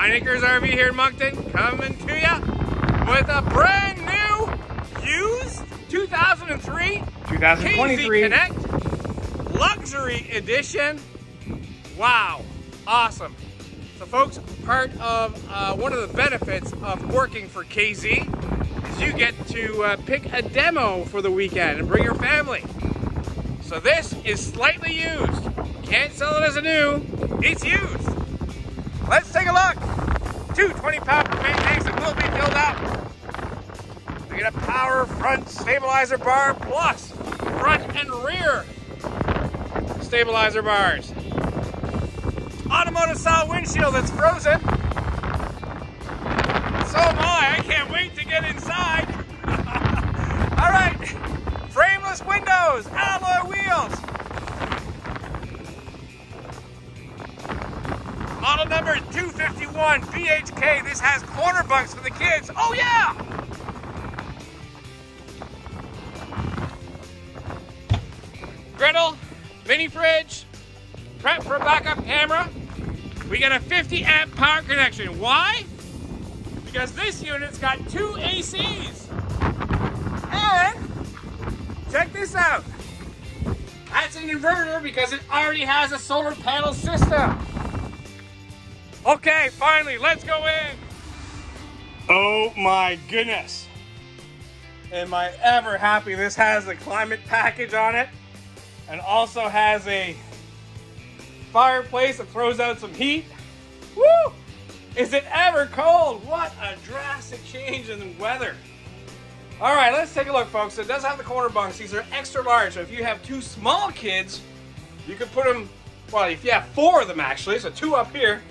Pine Acres RV here in Moncton, coming to you with a brand new, used 2003 2023 KZ Connect Luxury Edition. Wow, awesome. So folks, part of uh, one of the benefits of working for KZ is you get to uh, pick a demo for the weekend and bring your family. So this is slightly used. Can't sell it as a new, it's used. Let's take a look. Two 20 pound crane tanks that will be filled up. We get a power front stabilizer bar plus front and rear stabilizer bars. Automotive style windshield that's frozen. So am I. I can't wait to get inside. All right. Frameless windows, alloy wheels. Model number 251 BHK. This has corner bunks for the kids. Oh yeah! Griddle, mini fridge, prep for a backup camera. We got a 50 amp power connection. Why? Because this unit's got two ACs. And check this out. That's an inverter because it already has a solar panel system. Okay, finally, let's go in. Oh my goodness. Am I ever happy this has the climate package on it and also has a fireplace that throws out some heat. Woo! Is it ever cold? What a drastic change in the weather. All right, let's take a look, folks. It does have the corner bunks. These are extra large, so if you have two small kids, you could put them, well, if you have four of them actually, so two up here,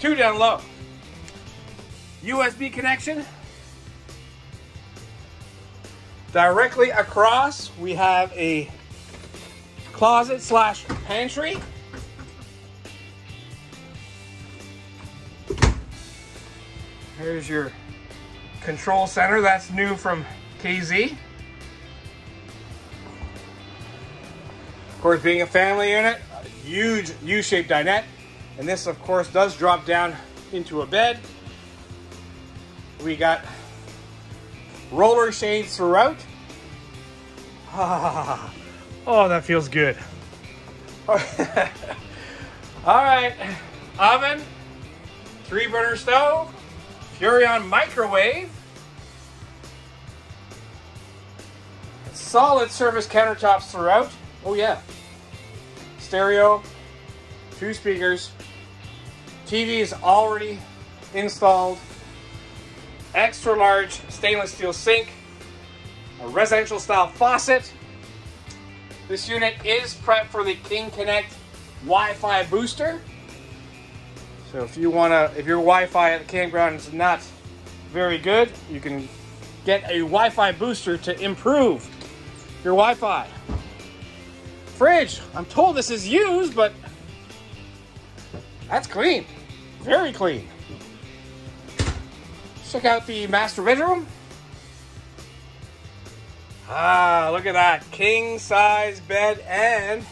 two down low. USB connection. Directly across, we have a closet slash pantry. Here's your control center. That's new from KZ. Of course, being a family unit, huge U-shaped dinette. And this, of course, does drop down into a bed. We got roller shades throughout. Ah, oh, that feels good. All right, oven, three burner stove, Furrion microwave, solid surface countertops throughout. Oh yeah, stereo, two speakers, TV is already installed, extra large stainless steel sink, a residential style faucet. This unit is prepped for the King Connect Wi-Fi booster. So if you wanna, if your Wi-Fi at the campground is not very good, you can get a Wi-Fi booster to improve your Wi-Fi. Fridge, I'm told this is used, but that's clean, very clean. Check out the master bedroom. Ah, look at that. King size bed and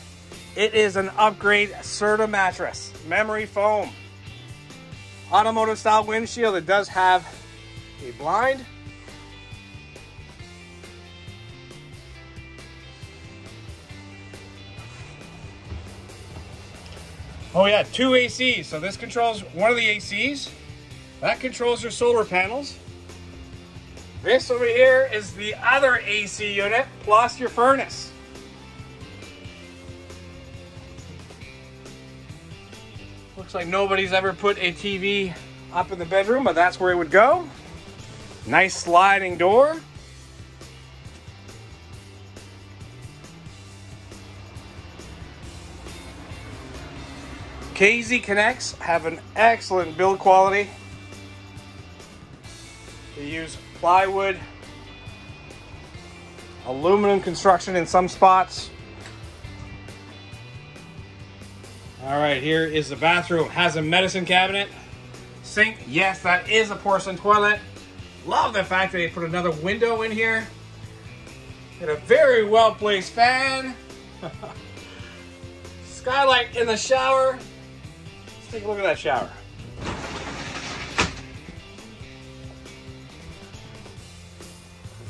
it is an upgrade Serta mattress. Memory foam. Automotive style windshield. It does have a blind. Oh yeah, two ACs. So this controls one of the ACs. That controls your solar panels. This over here is the other AC unit plus your furnace. Looks like nobody's ever put a TV up in the bedroom, but that's where it would go. Nice sliding door. KZ Connects have an excellent build quality. They use plywood, aluminum construction in some spots. All right, here is the bathroom. Has a medicine cabinet, sink. Yes, that is a porcelain toilet. Love the fact that they put another window in here. And a very well placed fan. Skylight in the shower. Take a look at that shower.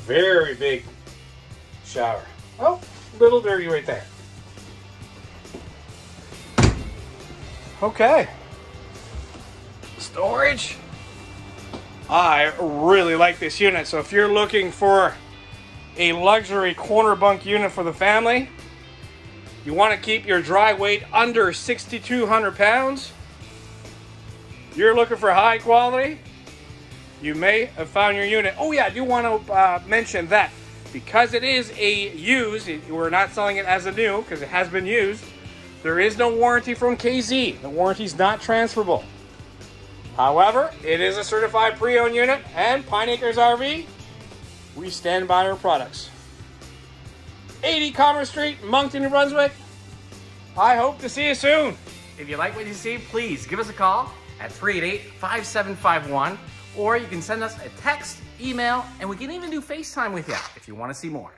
Very big shower. Oh, little dirty right there. Okay. Storage. I really like this unit. So if you're looking for a luxury corner bunk unit for the family, you want to keep your dry weight under 6,200 pounds, you're looking for high quality, you may have found your unit. Oh yeah, I do want to uh, mention that because it is a used, we're not selling it as a new because it has been used. There is no warranty from KZ. The warranty is not transferable. However, it is a certified pre-owned unit and Pine Acres RV, we stand by our products. 80 Commerce Street, Moncton, New Brunswick. I hope to see you soon. If you like what you see, please give us a call at 388-5751 or you can send us a text, email, and we can even do FaceTime with you if you want to see more.